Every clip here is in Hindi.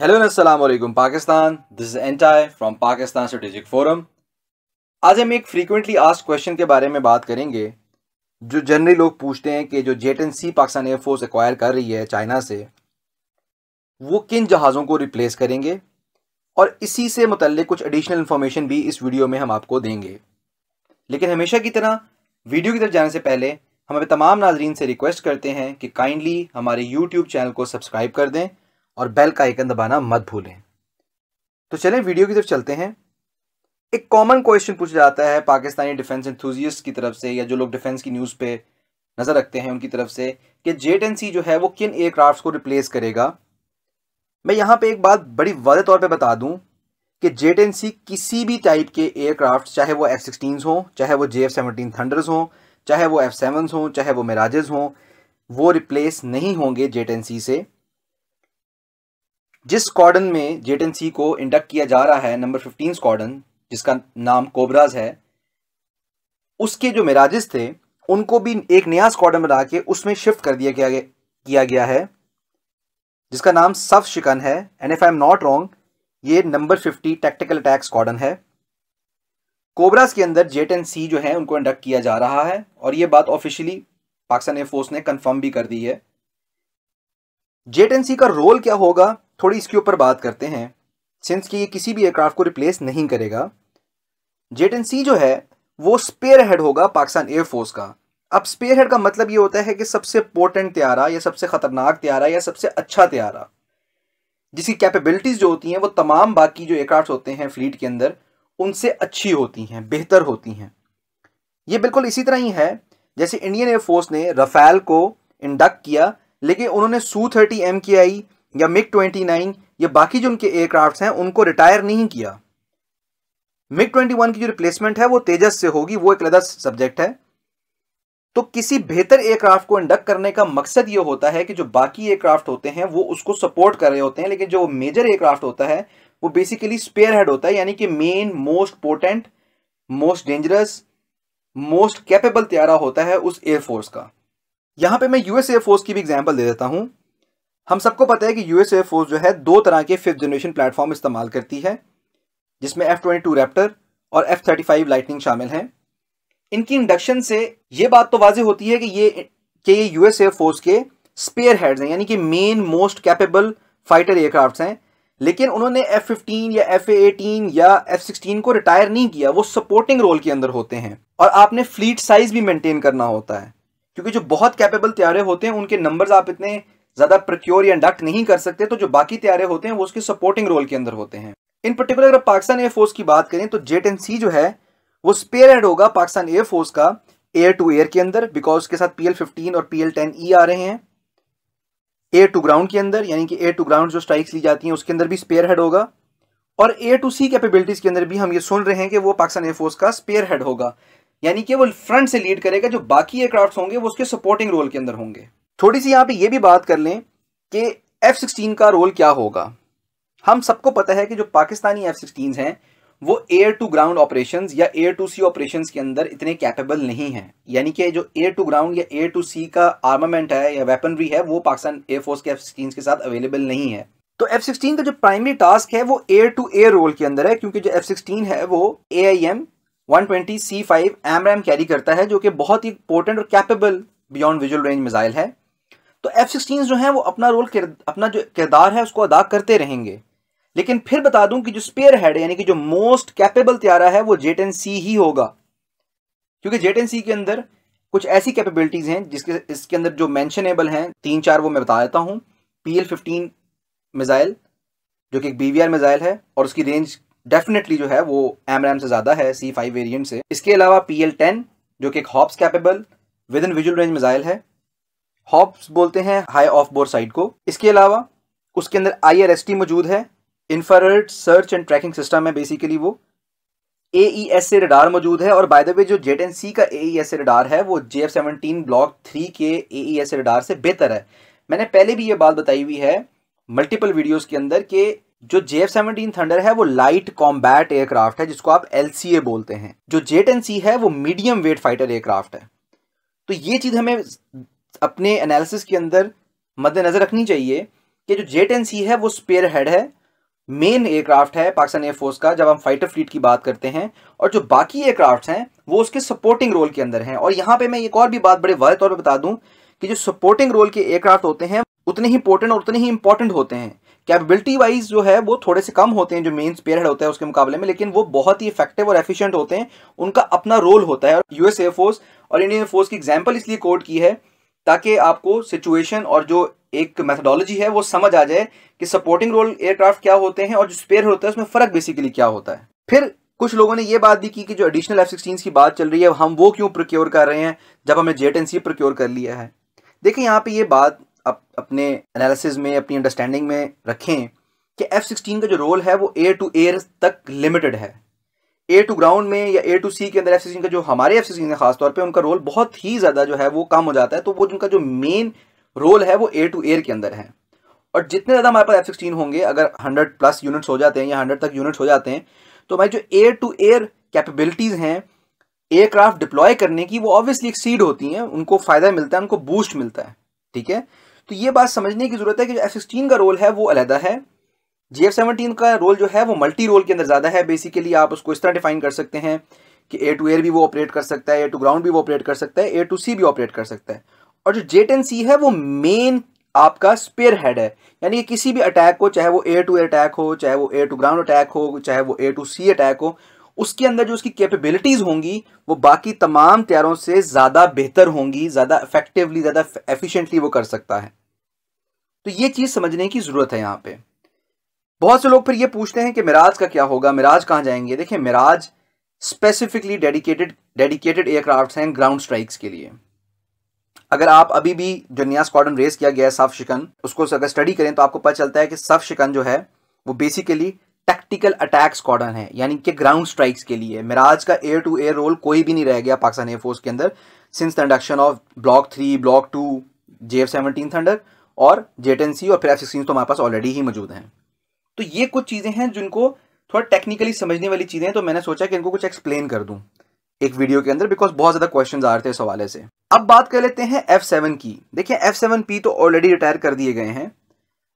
हेलो अस्सलाम वालेकुम पाकिस्तान दिस इज़ एंटाई फ्रॉम पाकिस्तान स्ट्रेटेजिक फोरम आज हम एक फ्रीक्वेंटली आस्क क्वेश्चन के बारे में बात करेंगे, जो जनरली लोग पूछते हैं कि जो jet and C Pakistan air force acquire कर रही है चाइना से, वो किन जहाज़ों को रिप्लेस करेंगे? और इसी से मुतल कुछ एडिशनल इन्फॉर्मेशन भी इस वीडियो में हम आपको देंगे। लेकिन हमेशा की तरह वीडियो की तरफ़ जाने से पहले, हम अपने तमाम नाजरीन से रिक्वेस्ट करते हैं कि काइंडली हमारे यूट्यूब चैनल को सब्सक्राइब कर दें। और बेल का आइकन दबाना मत भूलें। तो चलें वीडियो की तरफ़ चलते हैं। एक कॉमन क्वेश्चन पूछा जाता है पाकिस्तानी डिफेंस एंथुजियस्ट की तरफ़ से या जो लोग डिफेंस की न्यूज़ पे नज़र रखते हैं उनकी तरफ़ से कि जेट एन सी जो है वो किन एयरक्राफ्ट को रिप्लेस करेगा। मैं यहाँ पे एक बात बड़ी वादे तौर पे बता दूँ कि जेट एन सी किसी भी टाइप के एयरक्राफ्ट चाहे वो एफ़ सिक्सटीन हों, चाहे वो जे एफ़ सेवनटीन थंडर्स हों, चाहे वो एफ़ सेवन हों, चाहे वो मेराजेस हों, वो रिप्लेस नहीं होंगे जेट एन सी से। जिस स्क्वाडन में जेट एन सी को इंडक्ट किया जा रहा है नंबर फिफ्टीन स्क्वाडन जिसका नाम कोबराज है, उसके जो मेराजिस थे, उनको भी एक नया स्क्वाडन बना के उसमें शिफ्ट कर दिया गया, किया गया है, जिसका नाम सफ शिकन है and if I am not wrong ये number fifty tactical attack squadron है। कोबराज के अंदर जेट एंड सी जो है, उनको इंडक्ट किया जा रहा है, और ये बात ऑफिशियली पाकिस्तान एयरफोर्स ने कंफर्म भी कर दी है। जेट एन सी का रोल क्या होगा? थोड़ी इसके ऊपर बात करते हैं सिंस कि ये किसी भी एयरक्राफ्ट को रिप्लेस नहीं करेगा। जेट एन सी जो है, वो स्पेयर हेड होगा पाकिस्तान एयरफोर्स का। अब स्पेयर हेड का मतलब ये होता है कि सबसे पोर्टेंट त्यारा या सबसे खतरनाक त्यारा या सबसे अच्छा त्यारा। जिसकी कैपेबिलिटीज जो होती हैं, वो तमाम बाकी जो एयरक्राफ्ट होते हैं फ्लीट के अंदर, उनसे अच्छी होती हैं, बेहतर होती हैं। ये बिल्कुल इसी तरह ही है, जैसे इंडियन एयरफोर्स ने रफेल को इंडक्ट किया, लेकिन उन्होंने सू थर्टी एम की आई या मिग 29 या बाकी जो उनके एयरक्राफ्ट हैं, उनको रिटायर नहीं किया। मिग 21 की जो रिप्लेसमेंट है, वो तेजस से होगी, वो एक अलग सब्जेक्ट है। तो किसी बेहतर एयरक्राफ्ट को इंडक्ट करने का मकसद ये होता है कि जो बाकी एयरक्राफ्ट होते हैं, वो उसको सपोर्ट कर रहे होते हैं, लेकिन जो मेजर एयरक्राफ्ट होता है, वो बेसिकली स्पेयर हेड होता है, यानी कि main most potent most dangerous most capable त्यारा होता है उस एयरफोर्स का। यहाँ पे मैं यूएस एयरफोर्स की भी एग्जांपल दे देता हूँ। हम सबको पता है कि यूएस एयरफोर्स जो है दो तरह के फिफ्थ जनरेशन प्लेटफॉर्म इस्तेमाल करती है, जिसमें एफ़ ट्वेंटी टू रैप्टर और एफ़ थर्टी फाइव लाइटनिंग शामिल हैं। इनकी इंडक्शन से ये बात तो वाजह होती है कि ये कि ये यूएस एयरफोर्स के स्पेयर हेड्स हैं, यानी कि main most capable fighter aircraft हैं। लेकिन उन्होंने एफ़ फिफ्टीन या एफ़ एटीन या एफ़ सिक्सटीन को रिटायर नहीं किया, वो सपोर्टिंग रोल के अंदर होते हैं। और आपने फ्लीट साइज़ भी मेंटेन करना होता है, क्योंकि जो बहुत कैपेबल त्यारे होते हैं, उनके नंबर्स आप इतने ज़्यादा प्रक्योर या इंडक्ट नहीं कर सकते तो जो बाकी त्यारे होते हैं, वो उसके सपोर्टिंग रोल के अंदर होते हैं। इन पर्टिकुलर अगर पाकिस्तान एयरफोर्स की बात करें तो जेट एन सी जो है, वो स्पेयर हेड होगा पाकिस्तान एयरफोर्स का एयर टू एयर के अंदर बिकॉज़ उसके साथ पी एल फिफ्टीन और पी एल टेन ई आ रहे हैं। एयर टू ग्राउंड के अंदर, यानी कि एयर टू ग्राउंड जो स्ट्राइक्स ली जाती हैं, उसके अंदर भी स्पेयर हेड होगा। और एयर टू सी कैपेबिलिटीज के अंदर भी हम ये सुन रहे हैं कि वो पाकिस्तान एयरफोर्स का स्पेयर हेड होगा। यानी कि वो फ्रंट से लीड करेगा, जो बाकी एयरक्राफ्ट होंगे, वो उसके सपोर्टिंग रोल के अंदर होंगे। थोड़ी सी यहाँ पे ये भी बात कर लें कि एफ़ सिक्सटीन का रोल क्या होगा। हम सबको पता है कि जो पाकिस्तानी एफ़ सिक्सटीन हैं, वो एयर टू ग्राउंड ऑपरेशंस या एयर टू सी ऑपरेशंस के अंदर इतने कैपेबल नहीं हैं। यानी कि जो एयर टू ग्राउंड या एयर टू सी का आर्मामेंट है या वेपनरी है, वो पाकिस्तान एयरफोर्स के एफ़ सिक्सटीन के साथ अवेलेबल नहीं है। तो एफ़ सिक्सटीन का जो प्राइमरी टास्क है, वो एयर टू एयर रोल के अंदर है, क्योंकि जो एफ़ सिक्सटीन है, वो A I M one twenty C five AMRAAM carry करता है, जो कि बहुत ही इंपॉर्टेंट और capable beyond visual range missile है। तो एफ़ सिक्सटीन जो है, वो अपना रोल अपना जो किरदार है, उसको अदा करते रहेंगे। लेकिन फिर बता दूँ कि जो स्पेयर हेड यानी कि जो मोस्ट कैपेबल त्यारा है, वो जेट एन सी ही होगा। क्योंकि जेट एन सी के अंदर कुछ ऐसी कैपेबिलिटीज हैं, जिसके, इसके अंदर जो मैंशनेबल हैं तीन चार वो मैं बता देता हूँ। पी एल फिफ्टीन मिज़ाइल जो कि एक बी वी आर मिज़ाइल है, और उसकी रेंज डेफिनेटली जो है, वो एम रैम से ज़्यादा है सी फाइव वेरियंट से। इसके अलावा पी एल टेन जो कि एक HOBS capable within visual range missile है हॉप्स बोलते हैं हाई ऑफ़ बोर साइड को। इसके अलावा, उसके अंदर आई आर एस टी मौजूद है। Infrared search and tracking system है बेसिकली वो। ए एस से रडार मौजूद है और बाय द वे जो जेट एन सी का ए ई एस से रडार है, वो J F seventeen block three के ए ई एस रडार से बेहतर है। मैंने पहले भी ये बात बताई हुई है मल्टीपल वीडियोस के अंदर कि जो जे एफ़ सेवनटीन थंडर है, वो लाइट कॉम्बैट एयरक्राफ्ट है, जिसको आप एल सी ए बोलते हैं। जो जेट एन सी है, वो मीडियम वेट फाइटर एयरक्राफ्ट है। तो ये चीज़ हमें अपने एनालिसिस के अंदर मद्देनज़र रखनी चाहिए कि जो जेट एन सी है, वो स्पेयर हेड है मेन एयरक्राफ्ट है पाकिस्तान एयरफोर्स का, जब हम फाइटर फ्लीट की बात करते हैं, और जो बाकी एयरक्राफ्ट हैं, वो उसके सपोर्टिंग रोल के अंदर हैं। और यहाँ पे मैं एक और भी बात बड़े वाज तौर पर बता दूँ कि जो सपोर्टिंग रोल के एयरक्राफ्ट होते हैं, उतने ही इंपॉर्टेंट और उतने ही इंपॉर्टेंट होते हैं। कैपेबिलिटी वाइज जो है, वो थोड़े से कम होते हैं जो मेन स्पेयर हेड होता है उसके मुकाबले में, लेकिन वो बहुत ही इफ़ेक्टिव और एफिशिएंट होते हैं। उनका अपना रोल होता है। यूएस एयरफोर्स और इंडियन एयरफोर्स की एग्ज़ाम्पल इसलिए कोड की है ताकि आपको सिचुएशन और जो एक मेथडोलॉजी है वो समझ आ जाए कि सपोर्टिंग रोल एयरक्राफ्ट क्या होते हैं और जो स्पेयर होता है उसमें फ़र्क बेसिकली क्या होता है। फिर कुछ लोगों ने ये बात भी की कि जो एडिशनल एफ़ सिक्सटीन की बात चल रही है, हम वो क्यों प्रोक्योर कर रहे हैं जब हमने जेट एन सी प्रोक्योर कर लिया है। देखिए, यहाँ पे ये बात आप अपने एनालिसिस में, अपनी अंडरस्टैंडिंग में रखें कि एफ़ सिक्सटीन का जो रोल है वो एयर टू एयर तक लिमिटेड है। ए टू ग्राउंड में या ए टू सी के अंदर एफ़ का जो हमारे एफ़ है, खासतौर पर उनका रोल बहुत ही ज़्यादा जो है वो कम हो जाता है। तो वो उनका जो मेन रोल है वो ए टू एयर के अंदर है। और जितने ज़्यादा हमारे पास एफ़ सिक्सटीन होंगे, अगर हंड्रेड प्लस यूनिट्स हो जाते हैं या हंड्रेड तक यूनिट्स हो जाते हैं तो हमारी जो एयर टू एयर कैपेबिलिटीज़ हैं एयरक्राफ्ट डिप्लॉय करने की, वो ऑब्वियसली एक्सीड होती हैं, उनको फ़ायदा मिलता है, उनको बूस्ट मिलता है। ठीक है? तो ये बात समझने की ज़रूरत है कि जो एफ़ सिक्सटीन का रोल है, वो अलहदा है। जी एफ़ सेवनटीन का रोल जो है वो मल्टी रोल के अंदर ज़्यादा है। बेसिकली आप उसको इस तरह डिफाइन कर सकते हैं कि ए टू एयर भी वो ऑपरेट कर सकता है ए टू ग्राउंड भी वो ऑपरेट कर सकता है ए टू सी भी ऑपरेट कर सकता है। और जो जेट एन सी है वो मेन आपका स्पेयर हेड है। यानी कि किसी भी अटैक को चाहे वो एयर टू एयर अटैक हो, चाहे वो एयर टू ग्राउंड अटैक हो, चाहे वो एयर टू सी अटैक हो, उसके अंदर जो उसकी कैपेबिलिटीज होंगी, वो बाकी तमाम तैयारों से ज़्यादा बेहतर होंगी, ज़्यादा इफेक्टिवली ज़्यादा एफिशिएंटली वो कर सकता है। तो ये चीज़ समझने की ज़रूरत है यहाँ पे। बहुत से लोग फिर ये पूछते हैं कि मिराज का क्या होगा, मिराज कहाँ जाएँगे? देखिए, Mirage specifically dedicated dedicated aircraft हैं ग्राउंड स्ट्राइक्स के लिए। अगर आप अभी भी जो नया स्क्वाडन रेस किया गया है सफ शिकन उसको अगर स्टडी करें तो आपको पता चलता है कि सफ शिकन जो है, वो बेसिकली टैक्टिकल अटैक स्क्वाडन है, यानी कि ग्राउंड स्ट्राइक्स के लिए। मिराज का एयर टू एयर रोल कोई भी नहीं रह गया पाकिस्तान एयरफोर्स के अंदर since the induction of block three block two J F seventeen Thunder और जेटेंसी और फिर एफ़ सिक्सटीन तो हमारे पास ऑलरेडी ही मौजूद हैं। तो ये कुछ चीज़ें हैं जिनको थोड़ा टेक्निकली समझने वाली चीज़ें हैं तो मैंने सोचा कि इनको कुछ एक्सप्लेन कर दूँ एक वीडियो के अंदर बिकॉज़ बहुत ज़्यादा क्वेश्चन आ रहे थे इस हवाले से। अब बात कर लेते हैं एफ़ सेवन की। देखिए F seven P already retire retire कर दिए गए हैं,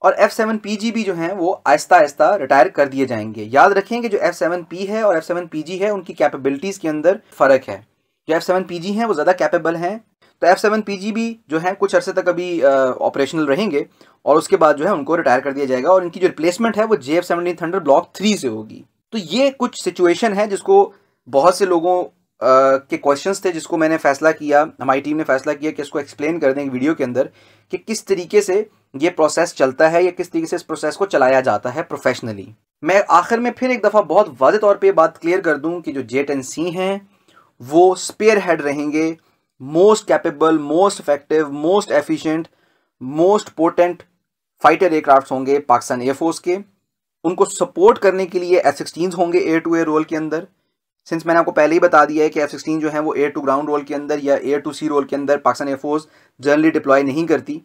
और एफ़ सेवन पी जी भी जो है, वो आहिस्ता आहिस्ता रिटायर कर दिए जाएँगे। याद रखें कि जो एफ़ सेवन पी है और एफ़ सेवन पी जी है, उनकी कैपेबिलिटीज़ के अंदर फ़र्क है। जो एफ़ सेवन पी जी हैं, वो ज़्यादा कैपेबल हैं। तो एफ़ सेवन पी जी भी जो है, कुछ अरसे तक अभी ऑपरेशनल रहेंगे और उसके बाद जो है उनको रिटायर कर दिया जाएगा और इनकी जो रिप्लेसमेंट है वो J F seventeen Thunder block three से होगी। तो ये कुछ सिचुएशन है जिसको बहुत से लोगों के क्वेश्चंस थे जिसको मैंने फैसला किया, हमारी टीम ने फैसला किया कि इसको एक्सप्लेन कर दें वीडियो के अंदर कि किस तरीके से ये प्रोसेस चलता है या किस तरीके से इस प्रोसेस को चलाया जाता है प्रोफेशनली मैं आखिर में फिर एक दफ़ा बहुत वाज तौर पे बात क्लियर कर दूँ कि जो जेट एन सी हैं, वो स्पेयर हेड रहेंगे most capable most effective most efficient most potent fighter aircraft होंगे पाकिस्तान एयरफोर्स के। उनको सपोर्ट करने के लिए एफ़ सिक्सटीन होंगे एयर टू एयर रोल के अंदर। सिंस मैंने आपको पहले ही बता दिया है कि एफ़ सिक्सटीन जो है वो एयर टू ग्राउंड रोल के अंदर या एयर टू सी रोल के अंदर पाकिस्तान एयरफोर्स जनरली डिप्लॉय नहीं करती।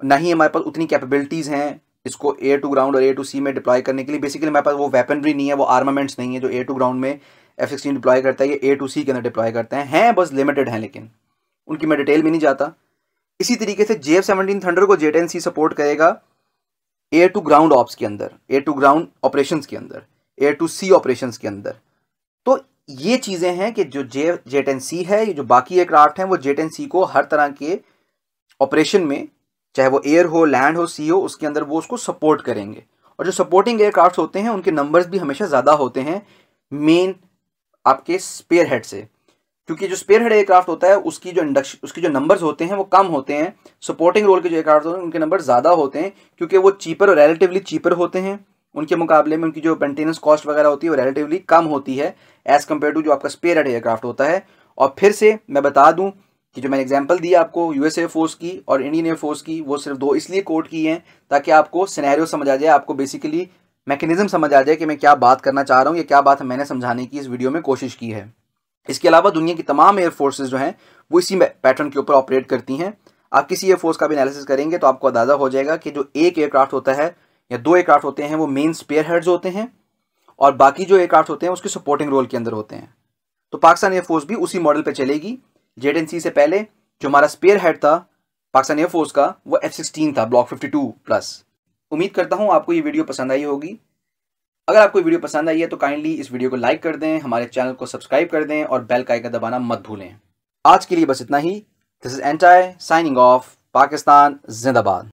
ना ही हमारे पास उतनी कैपेबिलिटीज़ हैं इसको एयर टू ग्राउंड और एयर टू सी में डिप्लॉय करने के लिए। बेसिकली हमारे पास वो वेपनरी नहीं है, वो आर्मामेंट्स नहीं है जो एयर टू ग्राउंड में एफ़ सिक्सटीन डिप्लॉय करता है या एयर टू सी के अंदर डिप्लॉय करते हैं। हैं बस लिमिटेड हैं लेकिन। उनकी मैं डिटेल में नहीं जाता। इसी तरीके से जे एफ़ सेवनटीन थंडर को जे टेन सी सपोर्ट करेगा। एयर टू ग्राउंड ऑप्स के अंदर एयर टू ग्राउंड ऑपरेशंस के अंदर एयर टू सी ऑपरेशंस के अंदर। तो ये चीज़ें हैं कि जो जे जेट एन सी है जो बाकी एयरक्राफ्ट हैं, वो जेट एन सी को हर तरह के ऑपरेशन में, चाहे वो एयर हो लैंड हो सी हो, उसके अंदर वो उसको सपोर्ट करेंगे। और जो सपोर्टिंग एयरक्राफ्ट होते हैं, उनके नंबर्स भी हमेशा ज़्यादा होते हैं मेन आपके स्पेयर हेड से। क्योंकि जो स्पेयर हेड एयरक्राफ्ट होता है, उसकी जो इंडक्शन उसके जो नंबर्स होते हैं, वो कम होते हैं। सपोर्टिंग रोल के जो एयरक्राफ्ट होते हैं, उनके नंबर ज़्यादा होते हैं, क्योंकि वो चीपर और रिलेटिवली चीपर होते हैं। उनके मुकाबले में उनकी जो मेंटेनेंस कॉस्ट वगैरह होती है, वो रिलेटिवली कम होती है एज़ कंपेयर टू जो आपका स्पेयर हेड एयरक्राफ्ट होता है। और फिर से मैं बता दूँ कि जो मैंने एग्ज़ाम्पल दी आपको यूएस एयरफोर्स की और इंडियन एयरफोर्स की, वो सिर्फ़ दो इसलिए कोट की हैं, ताकि आपको सिनेरियो समझ आ जाए, आपको बेसिकली मैकेनिज्म समझ आ जाए कि मैं क्या बात करना चाह रहा हूँ, या क्या बात मैंने समझाने की इस वीडियो में कोशिश की है। इसके अलावा दुनिया की तमाम एयरफोर्सेज जो हैं, वो इसी पैटर्न के ऊपर ऑपरेट करती हैं। आप किसी एयरफोर्स का भी एनालिसिस करेंगे तो आपको अंदाज़ा हो जाएगा कि जो एक एयरक्राफ्ट होता है या दो एयरक्राफ्ट होते हैं, वो मेन स्पेयर हेड्स होते हैं और बाकी जो एयरक्राफ्ट होते हैं, उसके सपोर्टिंग रोल के अंदर होते हैं। तो पाकिस्तान एयरफोर्स भी उसी मॉडल पर चलेगी। जेड से पहले जो हमारा स्पेयर हेड था, पाकिस्तान एयरफोर्स का, वो एफ़ सिक्सटीन था ब्लॉक फिफ्टी टू प्लस उम्मीद करता हूँ आपको ये वीडियो पसंद आई होगी। अगर आपको वीडियो पसंद आई है तो काइंडली इस वीडियो को लाइक कर दें, हमारे चैनल को सब्सक्राइब कर दें और बेल का आइकन दबाना मत भूलें। आज के लिए बस इतना ही। दिस इज़ एंटाई साइनिंग ऑफ़ पाकिस्तान जिंदाबाद।